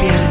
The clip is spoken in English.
pierdas.